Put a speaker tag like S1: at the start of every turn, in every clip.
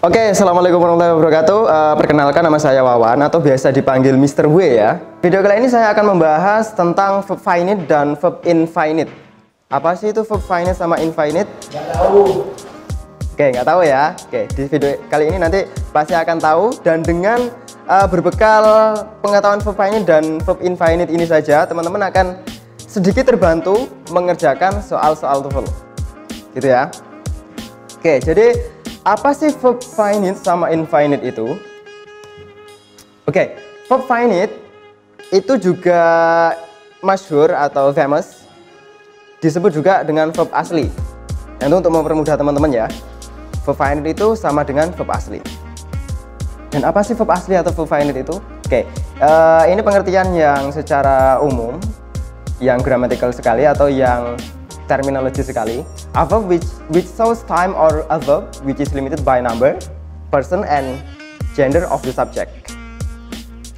S1: Oke, Assalamualaikum warahmatullahi wabarakatuh. Uh, Perkenalkan nama saya Wawan atau biasa dipanggil Mr. W ya. Video kali ini saya akan membahas tentang verb finite dan verb infinite. Apa sih itu verb finite sama infinite?
S2: Gak tahu.
S1: Oke, nggak tahu ya. Oke, di video kali ini nanti pasti akan tahu. Dan dengan uh, berbekal pengetahuan verb finite dan verb infinite ini saja Teman-teman akan sedikit terbantu mengerjakan soal-soal TOEFL Gitu ya. Oke, jadi apa sih verb finite sama infinite itu? Oke, verb finite itu juga masyhur atau famous disebut juga dengan verb asli. Itu untuk mempermudah teman-teman ya. Verb finite itu sama dengan verb asli. Dan apa sih verb asli atau verb finite itu? Oke, uh, ini pengertian yang secara umum, yang grammatical sekali atau yang terminologi sekali. A verb which which shows time or a verb which is limited by number, person and gender of the subject.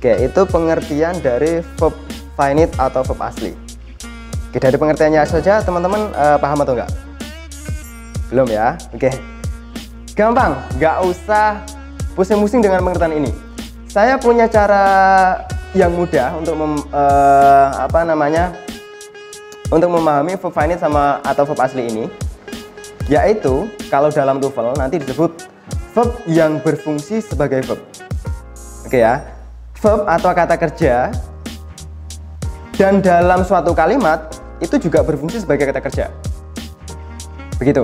S1: Oke, itu pengertian dari verb finite atau verb asli. Oke, dari pengertiannya saja teman-teman uh, paham atau enggak? Belum ya? Oke. Gampang, nggak usah pusing-pusing dengan pengertian ini. Saya punya cara yang mudah untuk mem, uh, apa namanya untuk memahami verb finite sama atau verb asli ini yaitu kalau dalam TOEFL nanti disebut verb yang berfungsi sebagai verb oke ya verb atau kata kerja dan dalam suatu kalimat itu juga berfungsi sebagai kata kerja. Begitu.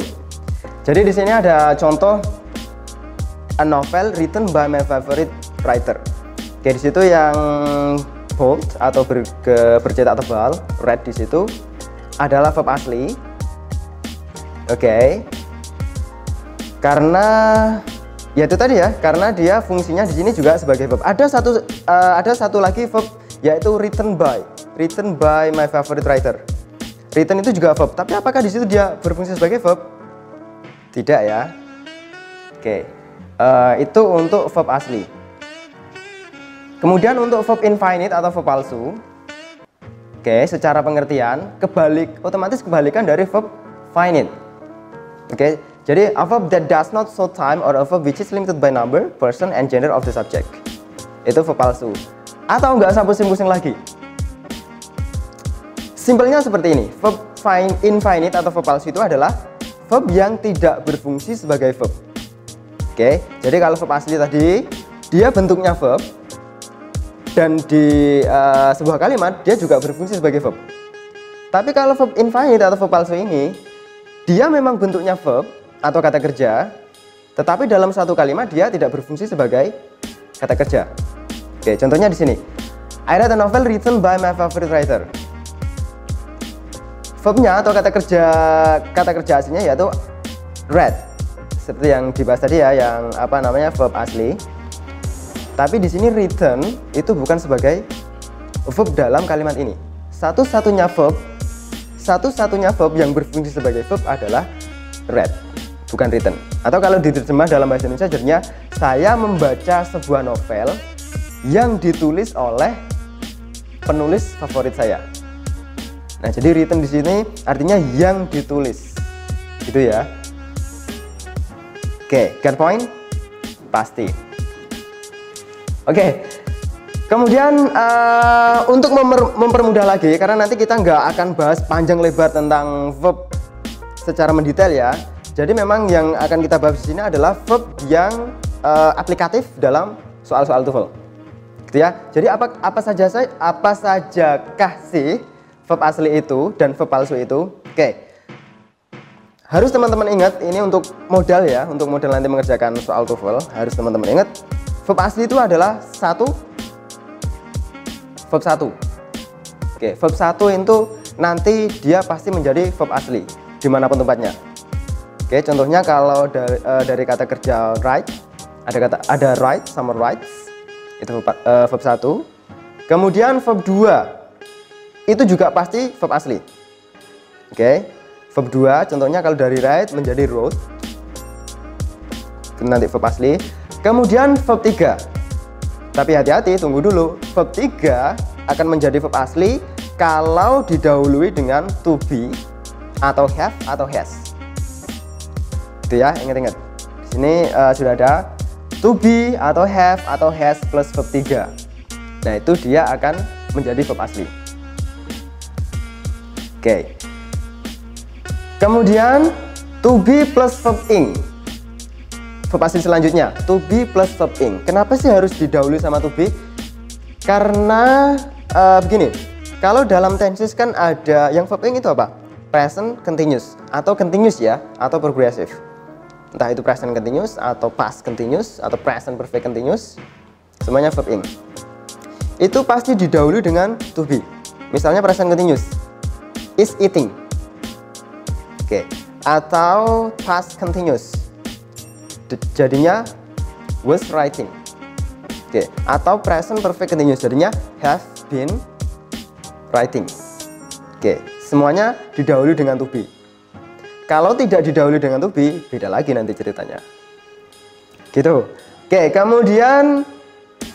S1: Jadi di sini ada contoh a novel written by my favorite writer. Oke di situ yang bold atau ber, bercetak tebal red di situ adalah verb asli. Oke. Okay. Karena ya itu tadi ya, karena dia fungsinya di sini juga sebagai verb. Ada satu uh, ada satu lagi verb yaitu written by. Written by my favorite writer. Written itu juga verb, tapi apakah di situ dia berfungsi sebagai verb? Tidak ya. Oke. Okay. Uh, eh, itu untuk verb asli. Kemudian untuk verb infinite atau verb palsu, Oke, secara pengertian kebalik otomatis kebalikan dari verb finite. Oke, jadi a verb that does not show time or a verb which is limited by number, person, and gender of the subject. Itu verb palsu. Atau nggak usah pusing-pusing lagi. Simpelnya seperti ini. Verb infinite atau verb palsu itu adalah verb yang tidak berfungsi sebagai verb. Oke, jadi kalau verb asli tadi dia bentuknya verb, dan di uh, sebuah kalimat dia juga berfungsi sebagai verb. Tapi kalau verb infinite atau verb palsu ini dia memang bentuknya verb atau kata kerja, tetapi dalam satu kalimat dia tidak berfungsi sebagai kata kerja. Oke, contohnya di sini. I read a novel written by my favorite writer. Verbnya atau kata kerja kata kerja aslinya yaitu read. Seperti yang dibahas tadi ya, yang apa namanya verb asli. Tapi di sini written itu bukan sebagai verb dalam kalimat ini. Satu-satunya verb, satu-satunya verb yang berfungsi sebagai verb adalah read, bukan written. Atau kalau diterjemah dalam bahasa Indonesia jadinya saya membaca sebuah novel yang ditulis oleh penulis favorit saya. Nah, jadi written di sini artinya yang ditulis. Gitu ya. Oke, get point? Pasti. Oke, kemudian uh, untuk memper, mempermudah lagi, karena nanti kita nggak akan bahas panjang lebar tentang verb secara mendetail ya. Jadi memang yang akan kita bahas di sini adalah verb yang uh, aplikatif dalam soal-soal TOEFL. Gitu ya. Jadi apa apa saja apa sajakah sih verb asli itu dan verb palsu itu? Oke. Harus teman-teman ingat ini untuk modal ya, untuk modal nanti mengerjakan soal TOEFL, harus teman-teman ingat verb asli itu adalah satu. Verb satu. Oke verb satu itu nanti dia pasti menjadi verb asli di mana pun tempatnya. Oke contohnya kalau dari, uh, dari kata kerja write ada kata ada write sama writes itu verb, uh, verb satu. Kemudian verb dua itu juga pasti verb asli. Oke verb dua contohnya kalau dari write menjadi wrote nanti verb asli Kemudian verb 3. Tapi hati-hati, tunggu dulu. Verb 3 akan menjadi verb asli kalau didahului dengan to be atau have atau has. Itu ya, ingat-ingat. Di sini uh, sudah ada to be atau have atau has plus verb 3. Nah, itu dia akan menjadi verb asli. Oke. Okay. Kemudian to be plus verb ing. Verb selanjutnya, to be plus verb ing. Kenapa sih harus didahului sama to be? Karena uh, begini, kalau dalam tenses kan ada yang verb ing itu apa? Present continuous atau continuous ya, atau progressive entah itu present continuous atau past continuous atau present perfect continuous semuanya verb ing itu pasti didahului dengan to be misalnya present continuous is eating oke okay. atau past continuous jadinya was writing oke okay. atau present perfect continuous jadinya have been writing oke okay. semuanya didahului dengan to be kalau tidak didahului dengan to be, beda lagi nanti ceritanya. Gitu. Oke, kemudian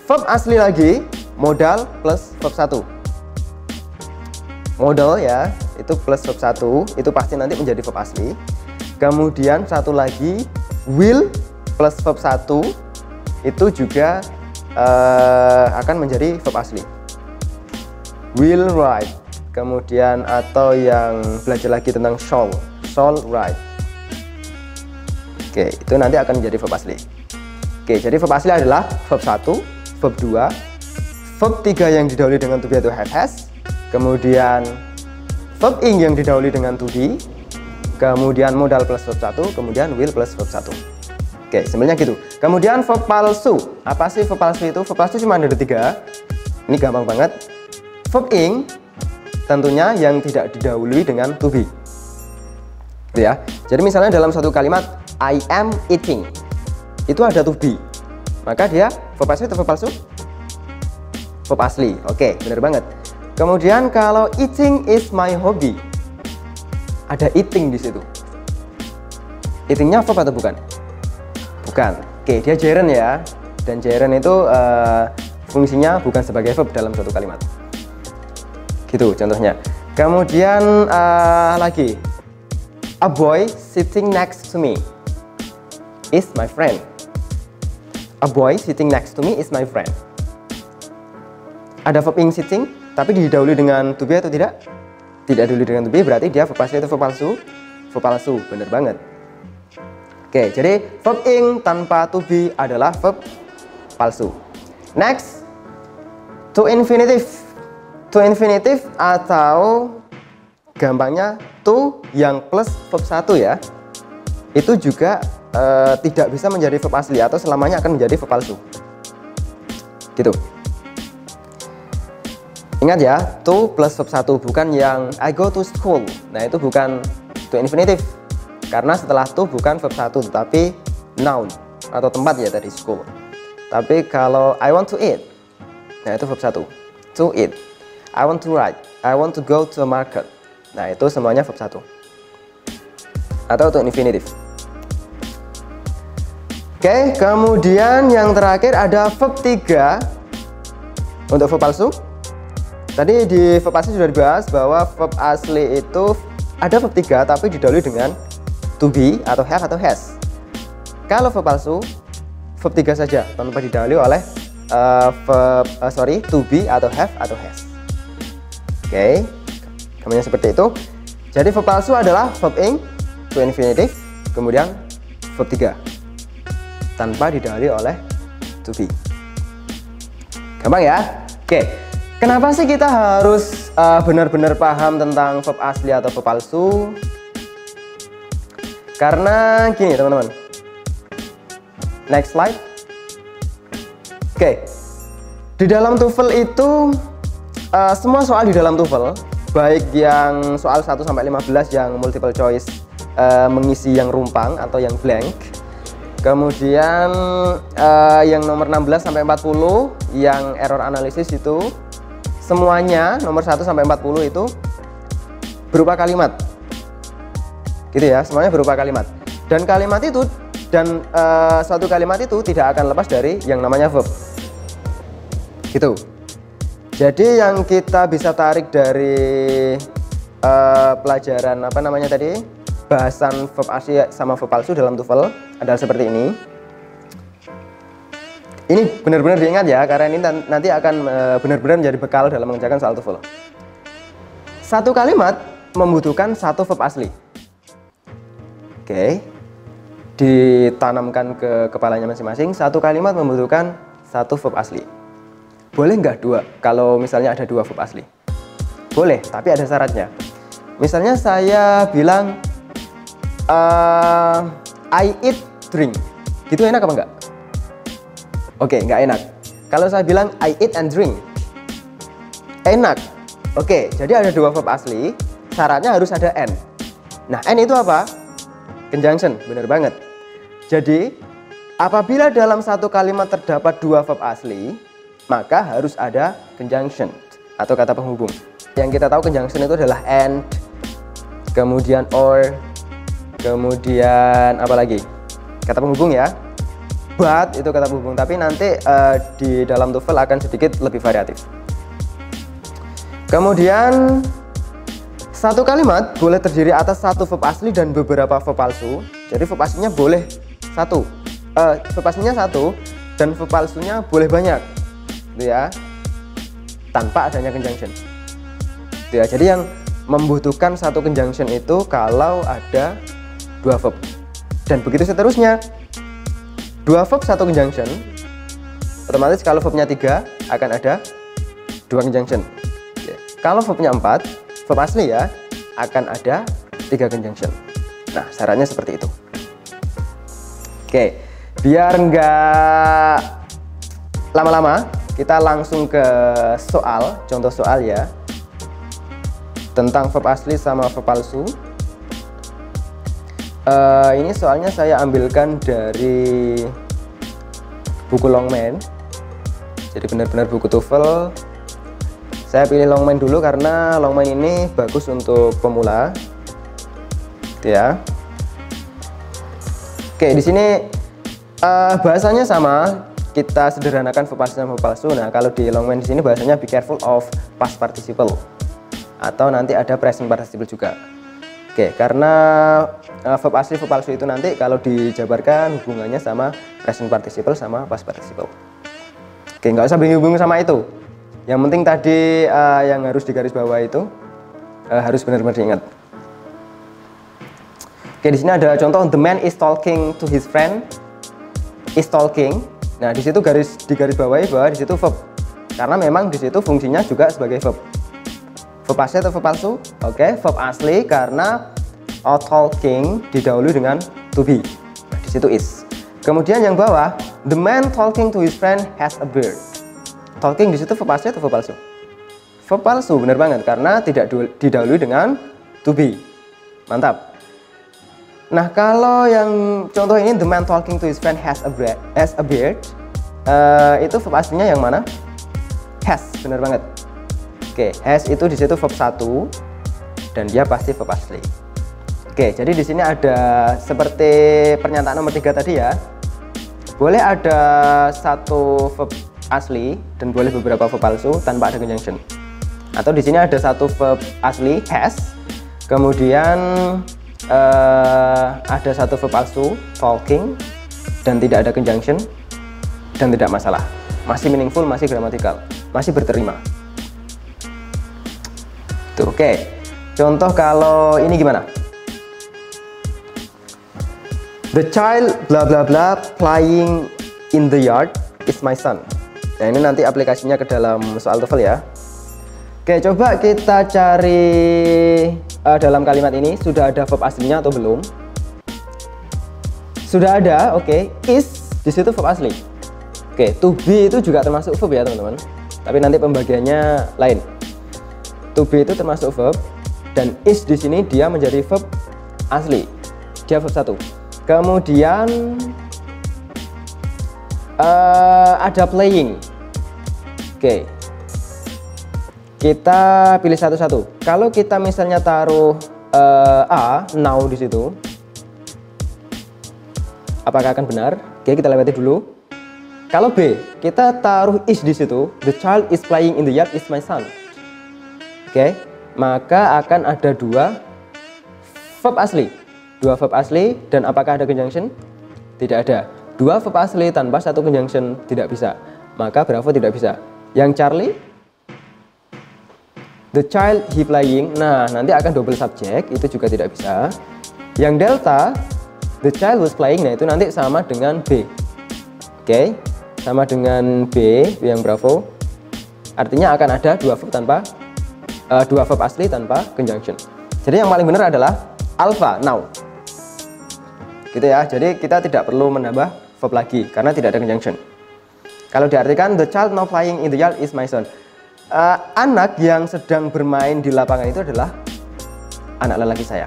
S1: verb asli lagi, modal plus verb 1. Modal ya, itu plus verb 1, itu pasti nanti menjadi verb asli. Kemudian satu lagi, will plus verb 1, itu juga uh, akan menjadi verb asli. Will write. Kemudian atau yang belajar lagi tentang shall shall write Oke, itu nanti akan menjadi verb asli. Oke, jadi verb asli adalah verb 1, verb 2, verb 3 yang didahului dengan to be atau have has, kemudian verb ing yang didahului dengan to be, kemudian modal plus verb 1, kemudian will plus verb 1. Oke, sebenarnya gitu. Kemudian verb palsu. Apa sih verb palsu itu? Verb palsu cuma ada tiga. Ini gampang banget. Verb ing tentunya yang tidak didahului dengan to be gitu ya. Jadi misalnya dalam satu kalimat I am eating itu ada to be. Maka dia verb asli atau verb palsu? Verb asli. Oke, benar banget. Kemudian kalau eating is my hobby. Ada eating di situ. Eatingnya verb atau bukan? Bukan. Oke, dia gerund ya. Dan gerund itu uh, fungsinya bukan sebagai verb dalam satu kalimat. Gitu contohnya. Kemudian uh, lagi A boy sitting next to me is my friend. A boy sitting next to me is my friend. Ada verb ing sitting, tapi didahului dengan to be atau tidak? Tidak didahului dengan to be, berarti dia verb asli atau verb palsu? Verb palsu, bener banget. Oke, jadi verb ing tanpa to be adalah verb palsu. Next, to infinitive. To infinitive atau gampangnya to yang plus verb 1 ya. Itu juga uh, tidak bisa menjadi verb asli atau selamanya akan menjadi verb palsu. Gitu. Ingat ya to plus verb 1 bukan yang I go to school. Nah itu bukan to infinitive karena setelah to bukan verb 1 tetapi noun atau tempat ya tadi school tapi kalau I want to eat nah itu verb 1 to eat I want to write I want to go to a market Nah, itu semuanya verb 1. Atau untuk infinitif. Oke, kemudian yang terakhir ada verb 3 untuk verb palsu. Tadi di verb asli sudah dibahas bahwa verb asli itu ada verb 3 tapi didahului dengan to be atau have atau has. Kalau verb palsu, verb 3 saja tanpa didahului oleh uh, verb uh, sorry, to be atau have atau has. Oke. Namanya seperti itu. Jadi verb palsu adalah verb ing to infinitive, kemudian verb 3 tanpa didahului oleh to be. Gampang ya? Oke. Kenapa sih kita harus uh, benar-benar uh, paham tentang verb asli atau verb palsu? Karena gini, teman-teman. Next slide. Oke. Di dalam TOEFL itu uh, semua soal di dalam TOEFL baik yang soal 1 sampai 15 yang multiple choice uh, mengisi yang rumpang atau yang blank. Kemudian uh, yang nomor 16 sampai 40 yang error analisis itu semuanya nomor 1 sampai 40 itu berupa kalimat. Gitu ya, semuanya berupa kalimat. Dan kalimat itu dan uh, suatu kalimat itu tidak akan lepas dari yang namanya verb. Gitu. Jadi yang kita bisa tarik dari uh, pelajaran apa namanya tadi bahasan verb asli sama verb palsu dalam TOEFL adalah seperti ini. Ini benar-benar diingat ya, karena ini nanti akan eh, benar-benar menjadi bekal dalam mengerjakan soal TOEFL. Satu kalimat membutuhkan satu verb asli. Oke, ditanamkan ke kepalanya masing-masing. Satu kalimat membutuhkan satu verb asli. Boleh nggak dua? Kalau misalnya ada dua verb asli, boleh, tapi ada syaratnya. Misalnya saya bilang uh, I eat drink, gitu enak apa enggak? Oke, nggak enak. Kalau saya bilang I eat and drink, enak. Oke, jadi ada dua verb asli, syaratnya harus ada n. Nah, n itu apa? Conjunction, benar banget. Jadi, apabila dalam satu kalimat terdapat dua verb asli, maka harus ada conjunction atau kata penghubung. Yang kita tahu conjunction itu adalah and, kemudian or, kemudian apa lagi? Kata penghubung ya but itu kata penghubung tapi nanti uh, di dalam TOEFL akan sedikit lebih variatif kemudian satu kalimat boleh terdiri atas satu verb asli dan beberapa verb palsu. Jadi verb aslinya boleh satu. Uh, verb aslinya satu dan verb palsunya boleh banyak. Gitu ya. Tanpa adanya conjunction. Gitu ya. Jadi yang membutuhkan satu conjunction itu kalau ada dua verb. Dan begitu seterusnya. Dua verb satu conjunction. Otomatis kalau verbnya tiga akan ada dua conjunction. Oke. kalau verbnya empat verb asli ya akan ada tiga conjunction nah syaratnya seperti itu oke biar enggak lama-lama kita langsung ke soal contoh soal ya tentang verb asli sama verb palsu Uh, ini soalnya saya ambilkan dari buku Longman. Jadi benar-benar buku TOEFL. Saya pilih Longman dulu karena Longman ini bagus untuk pemula. Ya. Oke, di sini uh, bahasanya sama. Kita sederhanakan verb asli dan palsu. Nah, kalau di Longman di sini bahasanya be careful of past participle atau nanti ada present participle juga. Oke, karena uh, verb asli verb palsu itu nanti kalau dijabarkan hubungannya sama present participle sama past participle. Oke, nggak usah bingung-bingung sama itu. Yang penting tadi uh, yang harus digaris bawah itu uh, harus benar-benar diingat. Oke, di sini ada contoh the man is talking to his friend is talking. Nah, di situ garis di garis bawahi bahwa di situ verb. Karena memang di situ fungsinya juga sebagai verb verb asli atau verb palsu? Oke, verb asli karena all talking didahului dengan to be. Nah, di situ is. Kemudian yang bawah, the man talking to his friend has a beard. Talking di situ verb asli atau verb palsu? Verb palsu, benar banget karena tidak didahului dengan to be. Mantap. Nah, kalau yang contoh ini the man talking to his friend has a beard, has a beard uh, itu verb aslinya yang mana? Has, benar banget. Oke, has itu di situ verb 1 dan dia pasti verb asli. Oke, jadi di sini ada seperti pernyataan nomor 3 tadi ya. Boleh ada satu verb asli dan boleh beberapa verb palsu tanpa ada conjunction. Atau di sini ada satu verb asli has, kemudian uh, ada satu verb palsu talking dan tidak ada conjunction dan tidak masalah. Masih meaningful, masih gramatikal, masih berterima. Tuh, oke. Okay. Contoh kalau ini gimana? The child bla bla bla playing in the yard is my son. Nah, ini nanti aplikasinya ke dalam soal TOEFL ya. Oke, coba kita cari uh, dalam kalimat ini sudah ada verb aslinya atau belum? Sudah ada, oke. Okay. Is di situ verb asli. Oke, okay, to be itu juga termasuk verb ya, teman-teman. Tapi nanti pembagiannya lain to be itu termasuk verb dan is di sini dia menjadi verb asli dia verb satu kemudian uh, ada playing oke kita pilih satu-satu kalau kita misalnya taruh uh, a now di situ apakah akan benar oke kita lewati dulu kalau B, kita taruh is di situ. The child is playing in the yard is my son. Oke, maka akan ada dua verb asli. dua verb asli dan apakah ada conjunction? Tidak ada. Dua verb asli tanpa satu conjunction tidak bisa. Maka Bravo tidak bisa. Yang Charlie The child he playing, nah nanti akan double subject, itu juga tidak bisa. Yang delta, the child was playing, nah itu nanti sama dengan B. Oke, okay? sama dengan B yang bravo. Artinya akan ada dua verb tanpa uh, dua verb asli tanpa conjunction. Jadi yang paling benar adalah alpha now. Gitu ya. Jadi kita tidak perlu menambah verb lagi karena tidak ada conjunction. Kalau diartikan the child now playing in the yard is my son uh, anak yang sedang bermain di lapangan itu adalah anak lelaki saya.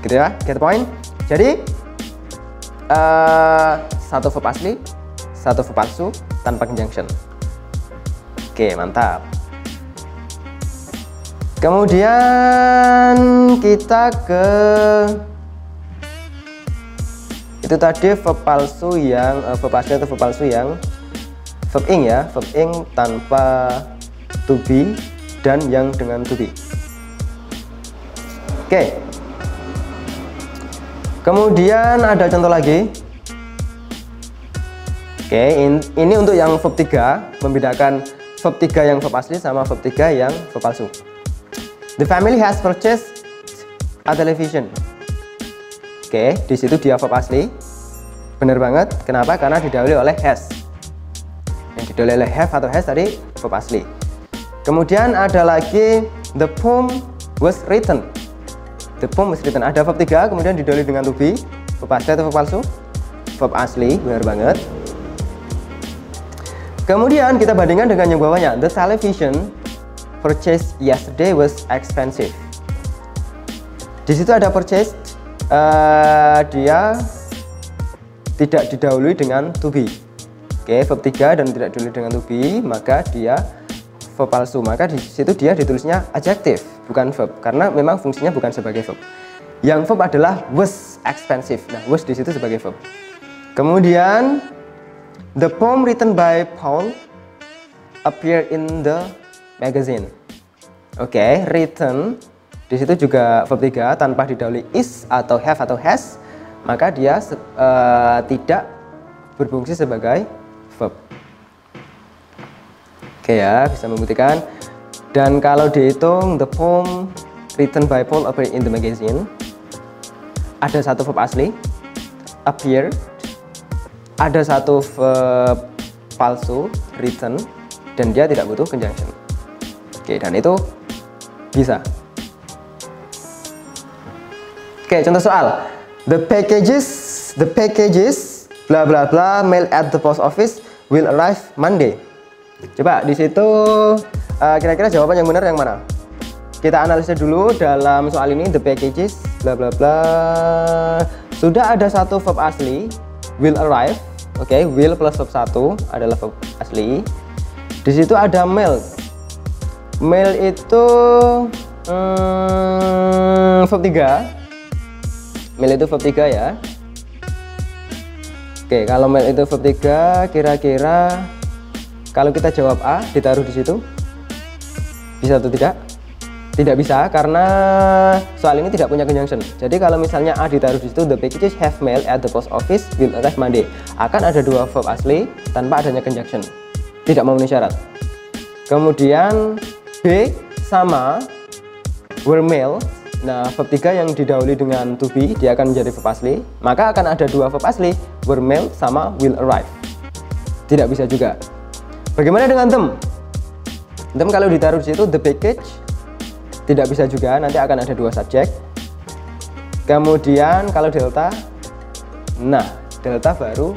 S1: Gitu ya, get the point? Jadi uh, satu verb asli, satu verb palsu tanpa conjunction. Oke, mantap. Kemudian kita ke itu tadi verb palsu yang uh, verb asli atau verb palsu yang verb ing ya. Verb ing tanpa to be dan yang dengan to be. Oke. Kemudian ada contoh lagi. Oke ini untuk yang verb 3 membedakan verb 3 yang verb asli sama verb 3 yang verb palsu. The family has purchased a television oke di situ dia verb asli. Benar banget. Kenapa? Karena didahului oleh has yang didolele have atau has tadi verb asli. Kemudian ada lagi the poem was written. The poem was written. Ada verb 3 kemudian didoli dengan to be verb asli atau verb palsu? Verb asli benar banget. Kemudian kita bandingkan dengan yang bawahnya. The television purchased yesterday was expensive. Di situ ada purchased uh, dia tidak didahului dengan to be Oke, verb 3 dan tidak ditulis dengan to be, maka dia verb palsu. Maka di situ dia ditulisnya adjective, bukan verb karena memang fungsinya bukan sebagai verb. Yang verb adalah was expensive. Nah, was di situ sebagai verb. Kemudian the poem written by Paul appear in the magazine. Oke, okay, written di situ juga verb 3 tanpa didahului is atau have atau has, maka dia uh, tidak berfungsi sebagai verb. Oke ya, bisa membuktikan. Dan kalau dihitung the poem written by Paul appear in the magazine, ada satu verb asli, appear, ada satu verb palsu, written, dan dia tidak butuh conjunction. Oke, dan itu bisa. Oke, contoh soal. The packages, the packages, bla bla bla, mail at the post office will arrive Monday. Coba di situ uh, kira-kira jawaban yang benar yang mana? Kita analisis dulu dalam soal ini the packages bla bla bla. Sudah ada satu verb asli will arrive. Oke, okay, will plus verb satu adalah verb asli. Di situ ada mail. Mail itu hmm, verb 3. Mail itu verb 3 ya. Oke, kalau mail itu verb 3, kira-kira kalau kita jawab A ditaruh di situ bisa atau tidak? Tidak bisa karena soal ini tidak punya conjunction. Jadi kalau misalnya A ditaruh di situ the packages have mail at the post office will arrive Monday. Akan ada dua verb asli tanpa adanya conjunction. Tidak memenuhi syarat. Kemudian B sama were mail Nah, verb 3 yang didahului dengan to be, dia akan menjadi verb asli. Maka akan ada dua verb asli, were mail sama will arrive. Tidak bisa juga. Bagaimana dengan them? Them kalau ditaruh di situ, the package, tidak bisa juga, nanti akan ada dua subjek. Kemudian kalau delta, nah, delta baru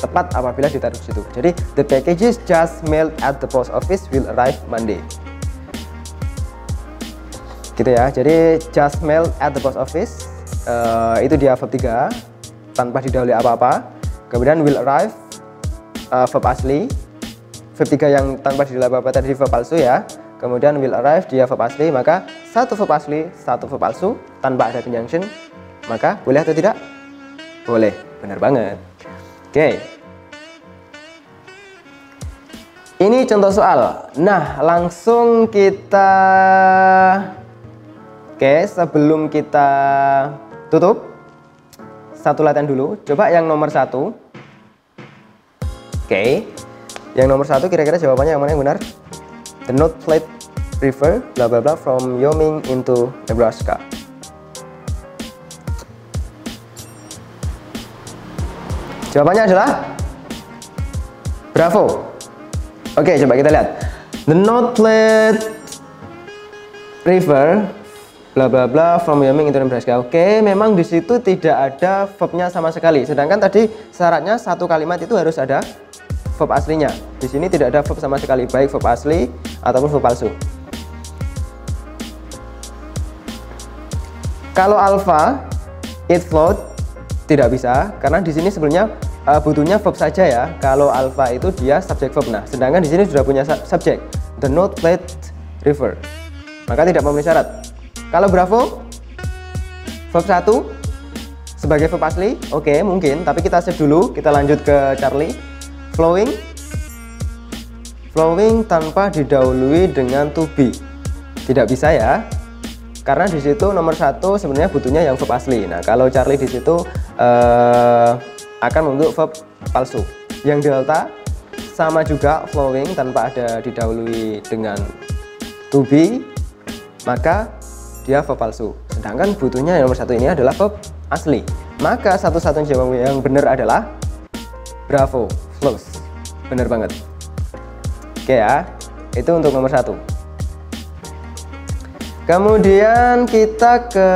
S1: tepat apabila ditaruh di situ. Jadi, the packages just mailed at the post office will arrive Monday gitu ya. Jadi just mail at the post office uh, itu dia verb 3 tanpa didahului apa-apa. Kemudian will arrive uh, verb asli. Verb 3 yang tanpa didahului apa-apa tadi verb palsu ya. Kemudian will arrive dia verb asli maka satu verb asli satu verb palsu tanpa ada conjunction maka boleh atau tidak? Boleh. Benar banget. Oke. Okay. ini contoh soal. Nah langsung kita Oke, sebelum kita tutup, satu latihan dulu. Coba yang nomor satu. Oke, yang nomor satu kira-kira jawabannya yang mana yang benar? The North Platte River, bla bla bla, from Wyoming into Nebraska. Jawabannya adalah Bravo. Oke, coba kita lihat. The North Platte River bla bla bla from Wyoming into Nebraska. Oke, memang di situ tidak ada verbnya sama sekali. Sedangkan tadi syaratnya satu kalimat itu harus ada verb aslinya. Di sini tidak ada verb sama sekali, baik verb asli ataupun verb palsu. Kalau alpha it flowed tidak bisa karena di sini sebenarnya uh, butuhnya verb saja ya. Kalau alpha itu dia subjek verb. Nah, sedangkan di sini sudah punya subjek the North Platte River. Maka tidak memenuhi syarat. Kalau Bravo verb 1 sebagai verb asli, oke okay, mungkin, tapi kita save dulu, kita lanjut ke Charlie. Flowing flowing tanpa didahului dengan to be. Tidak bisa ya. Karena di situ nomor satu sebenarnya butuhnya yang verb asli. Nah, kalau Charlie di situ uh, akan membentuk verb palsu. Yang delta sama juga flowing tanpa ada didahului dengan to be, maka dia verb palsu. Sedangkan butuhnya yang nomor satu ini adalah verb asli. Maka satu-satunya jawaban yang benar adalah bravo, flows. Benar banget. Oke ya, itu untuk nomor satu. Kemudian kita ke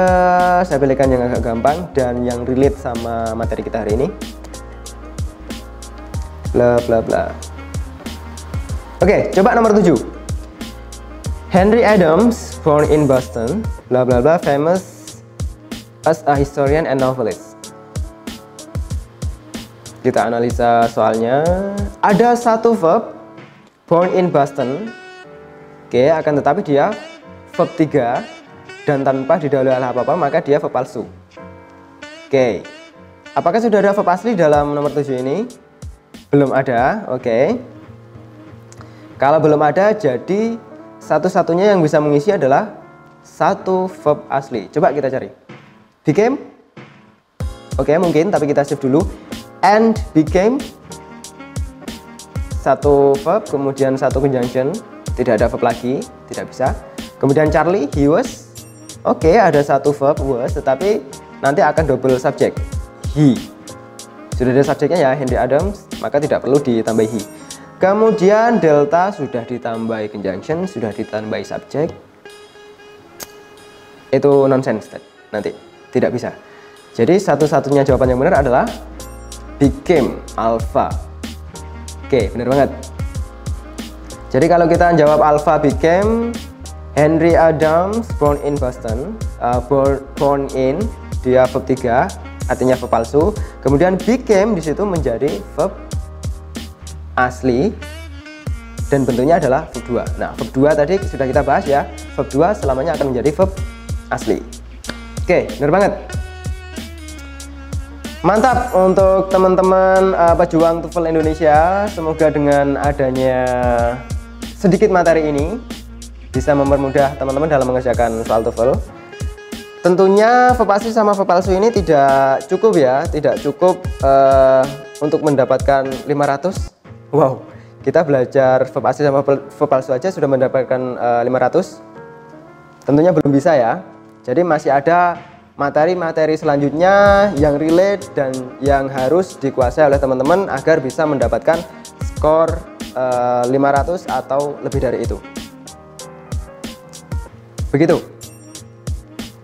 S1: saya pilihkan yang agak gampang dan yang relate sama materi kita hari ini. Bla bla bla. Oke, coba nomor 7. Henry Adams, born in Boston, bla bla bla, famous as a historian and novelist. Kita analisa soalnya. Ada satu verb born in Boston. Oke, akan tetapi dia verb 3 dan tanpa didahului apa-apa, maka dia verb palsu. Oke. Apakah sudah ada verb asli dalam nomor 7 ini? Belum ada. Oke. Kalau belum ada, jadi satu-satunya yang bisa mengisi adalah satu verb asli. Coba kita cari. Became? Oke, okay, mungkin, tapi kita save dulu. And became satu verb, kemudian satu conjunction, tidak ada verb lagi, tidak bisa. Kemudian Charlie, he was. Oke, okay, ada satu verb was, tetapi nanti akan double subject, he. Sudah ada subjeknya ya, Henry Adams, maka tidak perlu ditambah he. Kemudian delta sudah ditambahi conjunction, sudah ditambahi subjek. Itu nonsense nanti, tidak bisa. Jadi satu-satunya jawaban yang benar adalah became alpha. Oke, benar banget. Jadi kalau kita jawab alpha became Henry Adams born in Boston, uh, born, born in dia verb 3 artinya verb palsu. Kemudian became di situ menjadi verb asli dan bentuknya adalah verb 2. Nah, verb 2 tadi sudah kita bahas ya. Verb 2 selamanya akan menjadi verb asli. Oke, benar banget. Mantap untuk teman-teman uh, pejuang TOEFL Indonesia. Semoga dengan adanya sedikit materi ini bisa mempermudah teman-teman dalam mengerjakan soal TOEFL. Tentunya verb asli sama verb palsu ini tidak cukup ya, tidak cukup uh, untuk mendapatkan 500 Wow, kita belajar verb asli sama verb palsu aja sudah mendapatkan uh, eh, 500. Tentunya belum bisa ya. Jadi masih ada materi-materi selanjutnya yang relate dan yang harus dikuasai oleh teman-teman agar bisa mendapatkan skor uh, eh, 500 atau lebih dari itu. Begitu.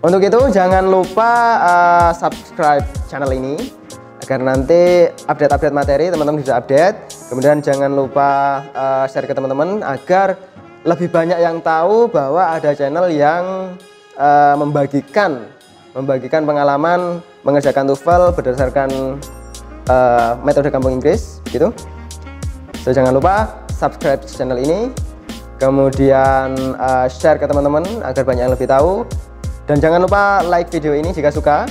S1: Untuk itu jangan lupa uh, subscribe channel ini agar nanti update-update materi teman-teman bisa update kemudian jangan lupa uh, share ke teman-teman agar lebih banyak yang tahu bahwa ada channel yang uh, membagikan membagikan pengalaman mengerjakan TOEFL berdasarkan uh, metode kampung Inggris gitu. So jangan lupa subscribe channel ini. Kemudian uh, share ke teman-teman agar banyak yang lebih tahu. Dan jangan lupa like video ini jika suka.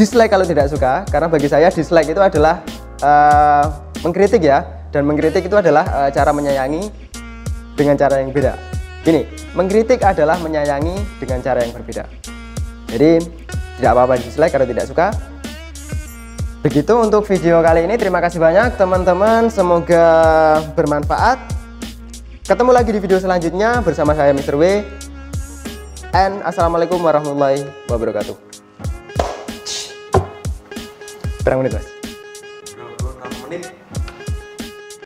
S1: Dislike kalau tidak suka karena bagi saya dislike itu adalah uh, mengkritik ya. Dan mengkritik itu adalah uh, cara menyayangi dengan cara yang beda Gini, mengkritik adalah menyayangi dengan cara yang berbeda. Jadi, tidak apa-apa dislike kalau tidak suka. Begitu untuk video kali ini. Terima kasih banyak teman-teman. Semoga bermanfaat. Ketemu lagi di video selanjutnya bersama saya Mr. W. And Assalamualaikum warahmatullahi wabarakatuh. Berapa menit mas?
S2: 26 menit